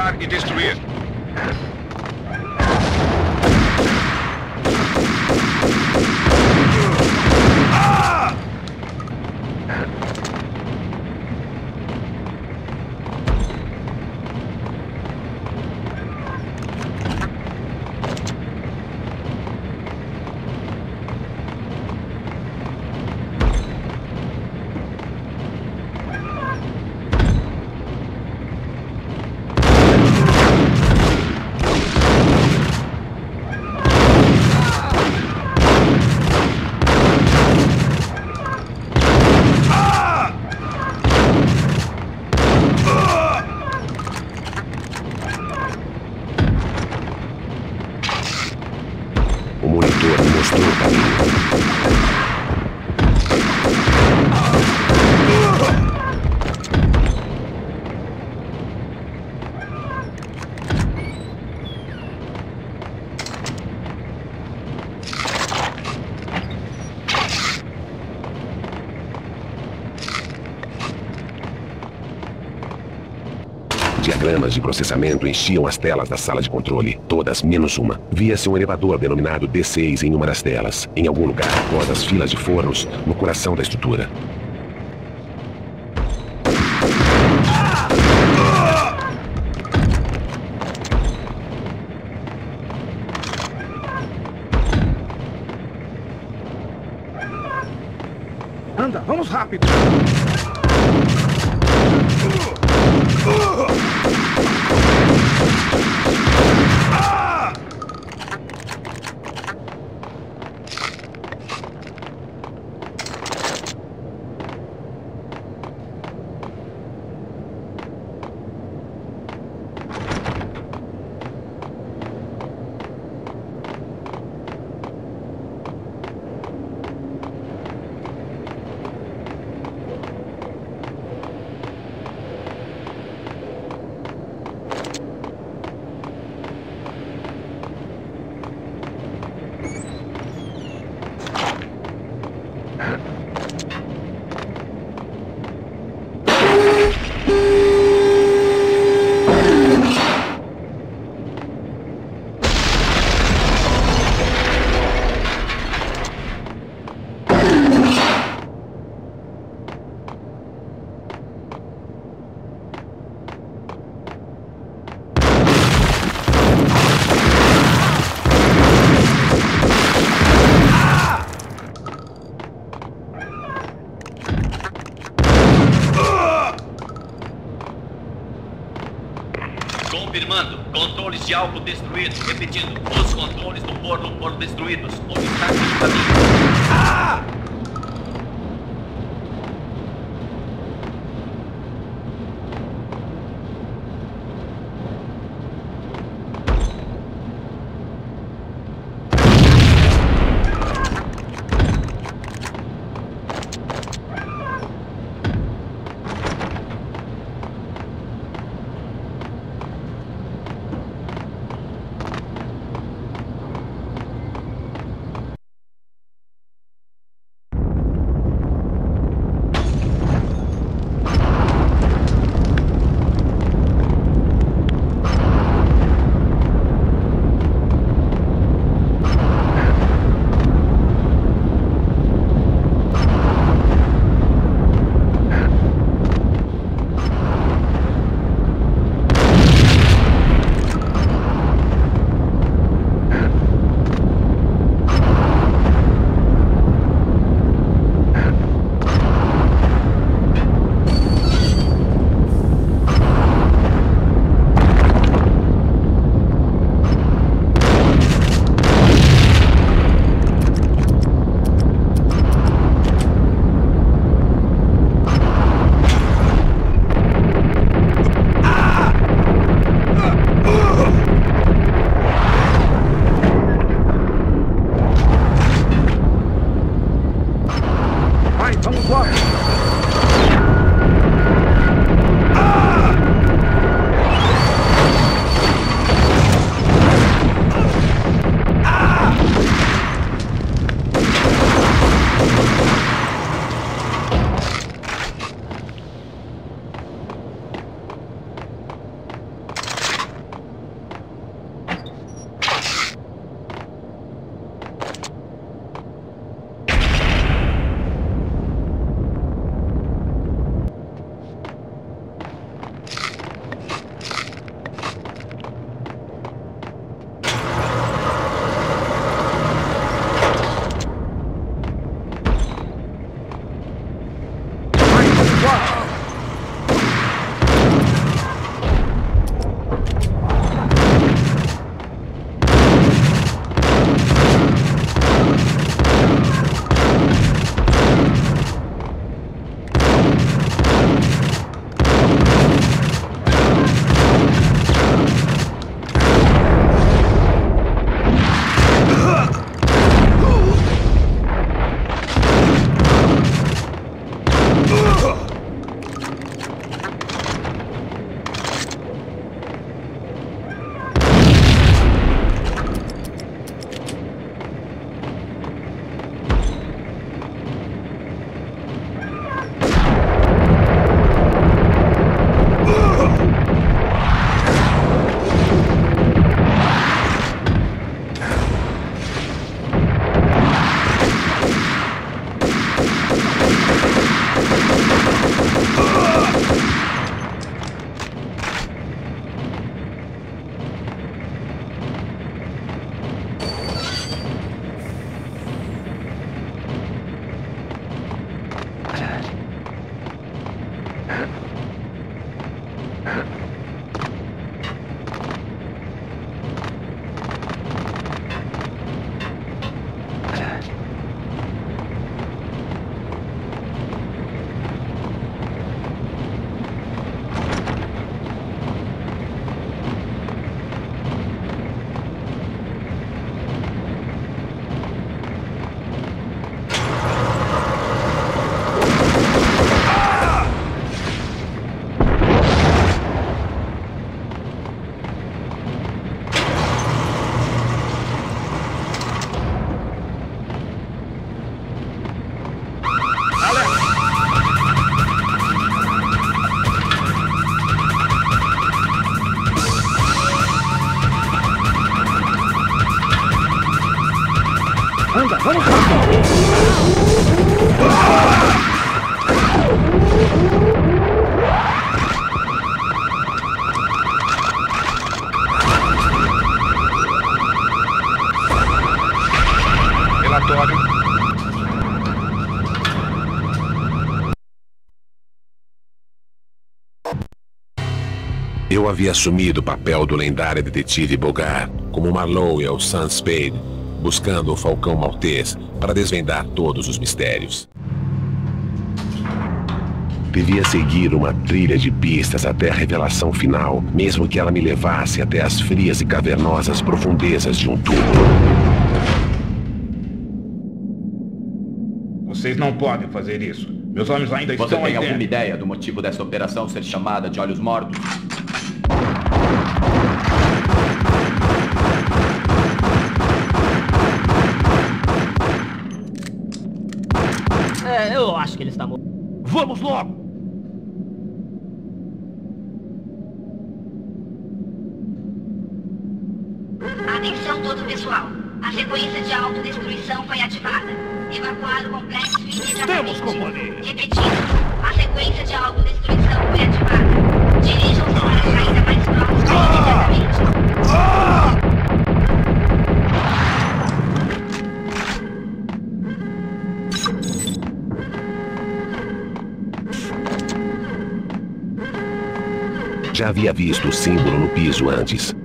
Encontrar e destruir. O monitor me mostrou o caminho. Diagramas de processamento enchiam as telas da sala de controle, todas menos uma. Via-se um elevador denominado D6 em uma das telas, em algum lugar após as filas de fornos, no coração da estrutura. Anda, vamos rápido. Confirmando, controles de alvo destruídos. Repetindo, os controles do forno foram destruídos. Obstáculo no caminho. Relatório. Eu havia assumido o papel do lendário detetive Bogart, como Marlowe ao Sunspade, buscando o Falcão Maltês para desvendar todos os mistérios. Devia seguir uma trilha de pistas até a revelação final, mesmo que ela me levasse até as frias e cavernosas profundezas de um túmulo. Vocês não podem fazer isso. Meus homens ainda Você estão aí tem alguma dentro. ideia do motivo dessa operação ser chamada de Olhos Mortos? É, eu acho que ele está morto. Vamos logo! Atenção todo pessoal. A sequência de autodestruição foi ativada. Evacuar o complexo imediatamente. Temos companhia. Repetindo. A sequência de autodestruição foi ativada. Dirijam-se para a saída mais próxima imediatamente. Já havia visto o símbolo no piso antes.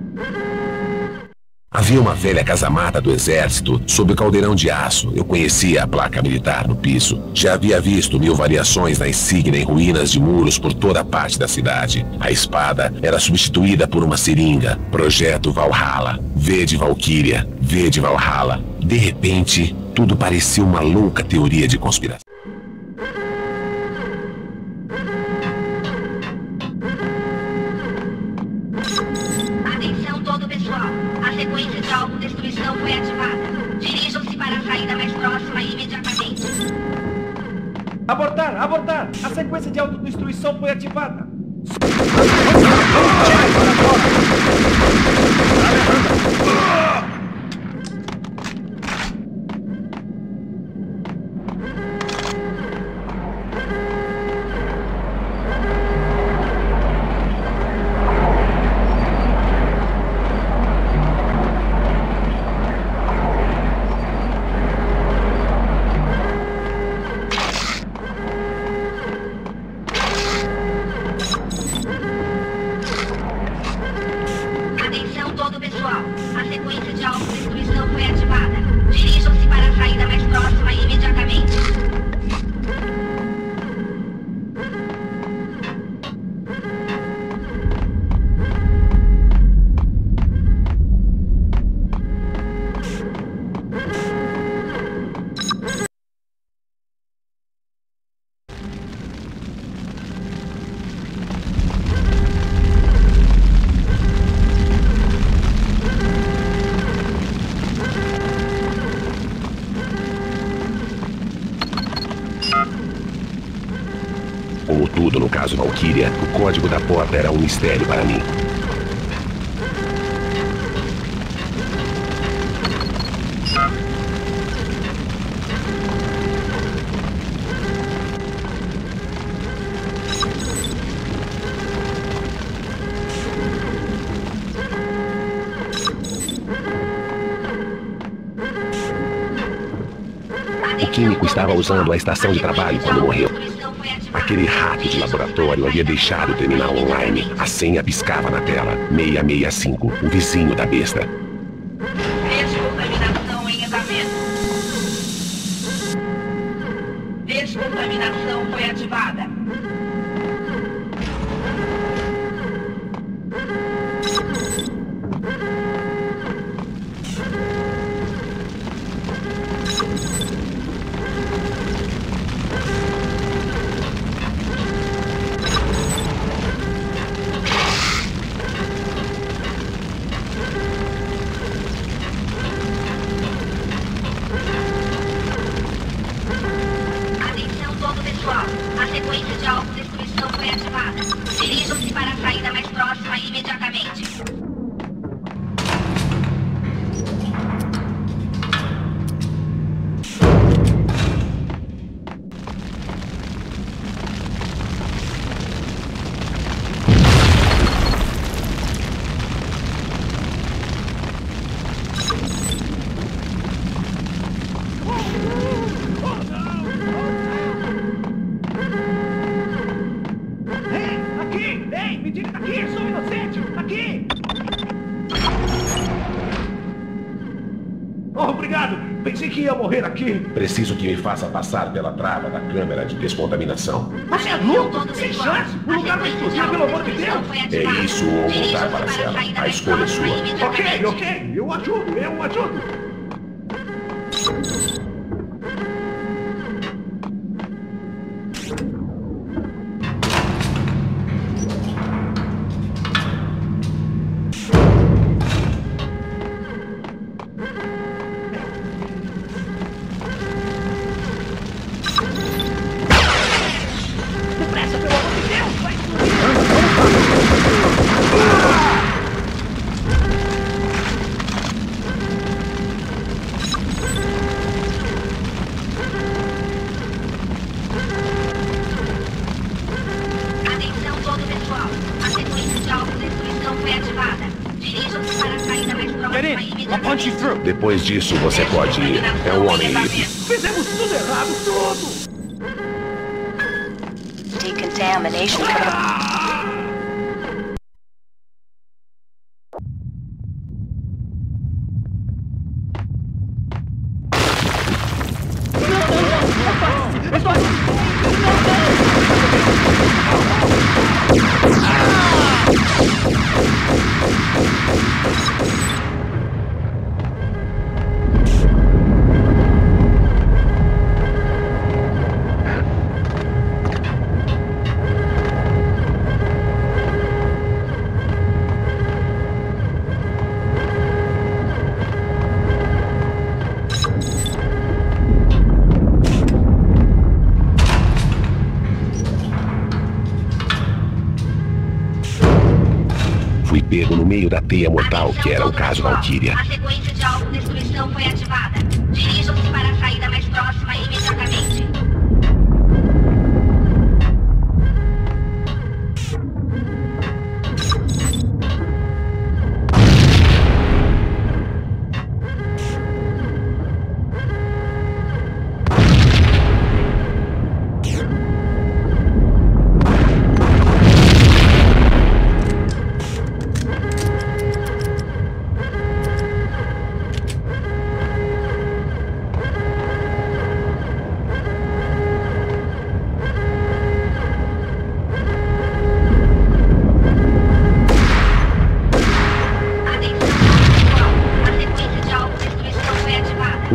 Havia uma velha casamata do exército sob o caldeirão de aço. Eu conhecia a placa militar no piso. Já havia visto mil variações na insígnia em ruínas de muros por toda a parte da cidade. A espada era substituída por uma seringa. Projeto Valhalla. V de Valkyria. V de Valhalla. De repente, tudo parecia uma louca teoria de conspiração. Sequência de autodestruição foi ativada. Dirijam-se para a saída mais próxima imediatamente. Abortar, abortar! A sequência de autodestruição foi ativada. Todo pessoal. A sequência de autodestruição porta era um mistério para mim. O químico estava usando a estação de trabalho quando morreu. Aquele rato de laboratório havia deixado o terminal online. A senha piscava na tela. 665, o vizinho da besta. Aqui. Preciso que me faça passar pela trava da câmera de descontaminação. Você é louco? Sem chance. O lugar vai explodir, pelo amor de Deus. É isso ou voltar para a cela. A escolha é sua. Ok, ok. Eu ajudo, eu ajudo. Depois disso, você pode ir. É um homem livre. Fizemos tudo errado, tudo. Decontamination protocol. Pego no meio da teia mortal, que era o caso Valkyria. A sequência de autodestruição foi ativada. Dirijam-se para a saída mais próxima imediatamente.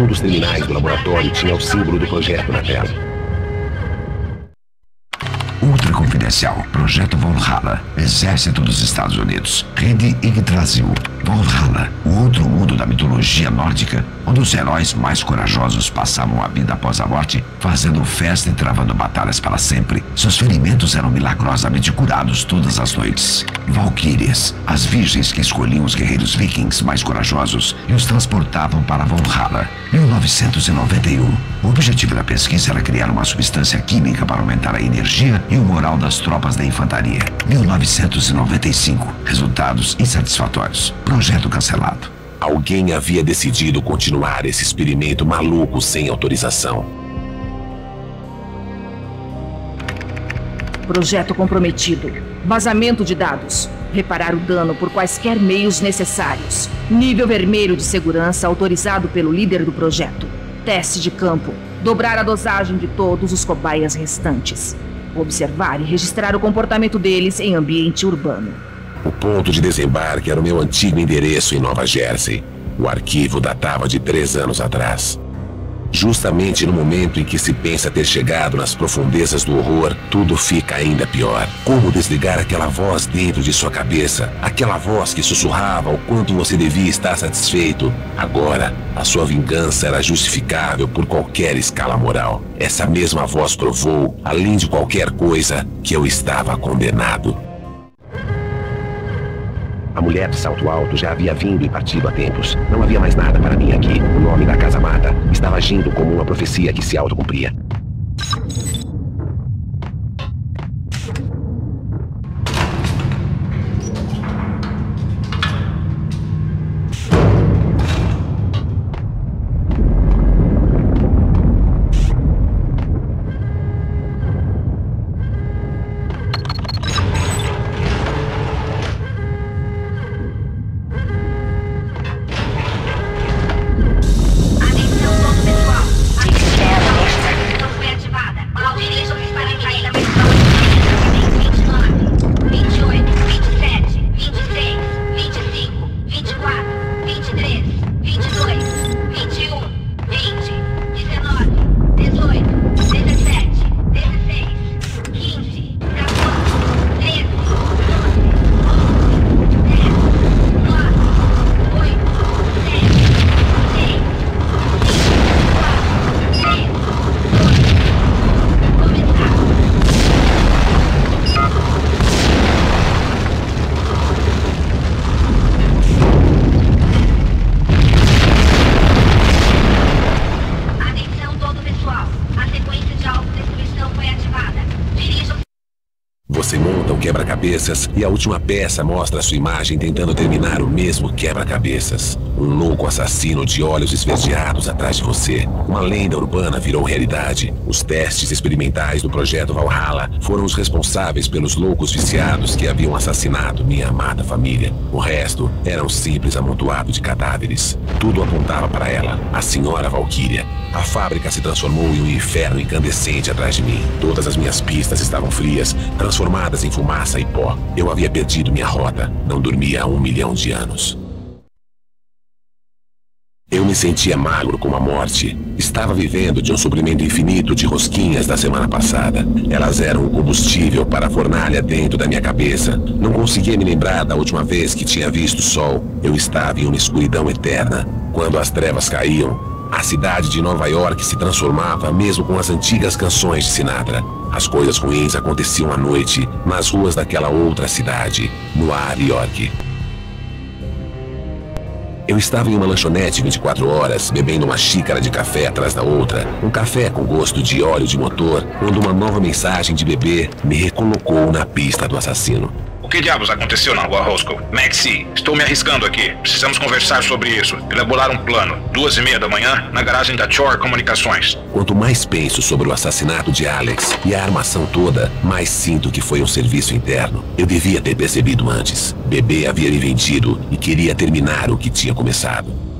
Um dos terminais do laboratório tinha o símbolo do projeto na tela. Ultra confidencial. Projeto Valhalla. Exército dos Estados Unidos. Rede Yggdrasil. Valhalla. O outro mundo da mitologia nórdica, onde os heróis mais corajosos passavam a vida após a morte, fazendo festa e travando batalhas para sempre. Seus ferimentos eram milagrosamente curados todas as noites. Valquírias. As virgens que escolhiam os guerreiros vikings mais corajosos e os transportavam para Valhalla. 1991. O objetivo da pesquisa era criar uma substância química para aumentar a energia e o moral das tropas da infantaria. 1995. Resultados insatisfatórios. Projeto cancelado. Alguém havia decidido continuar esse experimento maluco sem autorização. Projeto comprometido. Vazamento de dados. Reparar o dano por quaisquer meios necessários. Nível vermelho de segurança autorizado pelo líder do projeto. Teste de campo. Dobrar a dosagem de todos os cobaias restantes. Observar e registrar o comportamento deles em ambiente urbano. O ponto de desembarque era o meu antigo endereço em Nova Jersey. O arquivo datava de três anos atrás. Justamente no momento em que se pensa ter chegado nas profundezas do horror, tudo fica ainda pior. Como desligar aquela voz dentro de sua cabeça? Aquela voz que sussurrava o quanto você devia estar satisfeito. Agora, a sua vingança era justificável por qualquer escala moral. Essa mesma voz provou, além de qualquer coisa, que eu estava condenado. Mulher de salto alto já havia vindo e partido há tempos. Não havia mais nada para mim aqui. O nome da Casa Mata estava agindo como uma profecia que se autocumpria. Quebra-cabeças e a última peça mostra sua imagem tentando terminar o mesmo quebra-cabeças. Um louco assassino de olhos esverdeados atrás de você. Uma lenda urbana virou realidade. Os testes experimentais do projeto Valhalla foram os responsáveis pelos loucos viciados que haviam assassinado minha amada família. O resto era um simples amontoado de cadáveres. Tudo apontava para ela, a senhora Valkyria. A fábrica se transformou em um inferno incandescente atrás de mim. Todas as minhas pistas estavam frias, transformadas em fumaça e pó. Eu havia perdido minha rota. Não dormia há um milhão de anos. Eu me sentia magro como a morte. Estava vivendo de um suprimento infinito de rosquinhas da semana passada. Elas eram o combustível para a fornalha dentro da minha cabeça. Não conseguia me lembrar da última vez que tinha visto o sol. Eu estava em uma escuridão eterna. Quando as trevas caíam, a cidade de Nova York se transformava mesmo com as antigas canções de Sinatra. As coisas ruins aconteciam à noite, nas ruas daquela outra cidade, no Ar York. Eu estava em uma lanchonete 24 horas, bebendo uma xícara de café atrás da outra. Um café com gosto de óleo de motor, quando uma nova mensagem de bebê me recolocou na pista do assassino. Que diabos aconteceu na rua Roscoe? Maxie, estou me arriscando aqui. Precisamos conversar sobre isso. Elaborar um plano. Duas e meia da manhã, na garagem da Chore Comunicações. Quanto mais penso sobre o assassinato de Alex e a armação toda, mais sinto que foi um serviço interno. Eu devia ter percebido antes. Bebê havia me vendido e queria terminar o que tinha começado.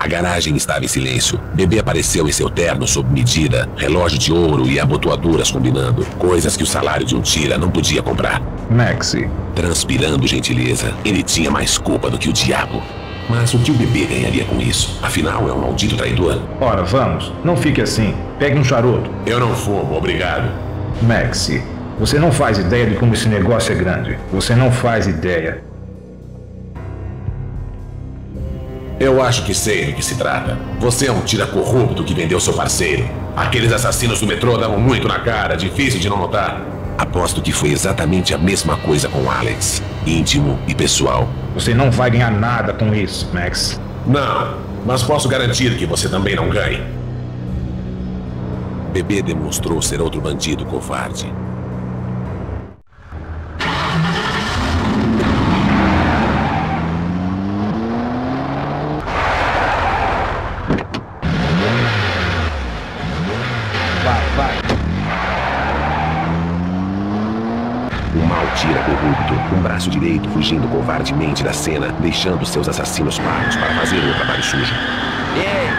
A garagem estava em silêncio. Bebê apareceu em seu terno sob medida, relógio de ouro e abotoaduras combinando. Coisas que o salário de um tira não podia comprar. Maxie. Transpirando gentileza, ele tinha mais culpa do que o diabo. Mas o que o bebê ganharia com isso? Afinal, é um maldito traidor. Ora, vamos. Não fique assim. Pegue um charuto. Eu não fumo, obrigado. Maxie, você não faz ideia de como esse negócio é grande. Você não faz ideia. Eu acho que sei do que se trata. Você é um tira corrupto que vendeu seu parceiro. Aqueles assassinos do metrô davam muito na cara, difícil de não notar. Aposto que foi exatamente a mesma coisa com Alex. Íntimo e pessoal. Você não vai ganhar nada com isso, Max. Não, mas posso garantir que você também não ganhe. Bebê demonstrou ser outro bandido covarde. Vai, vai. Um mau tira corrupto, um braço direito fugindo covardemente da cena, deixando seus assassinos pagos para fazer o trabalho sujo. Ei,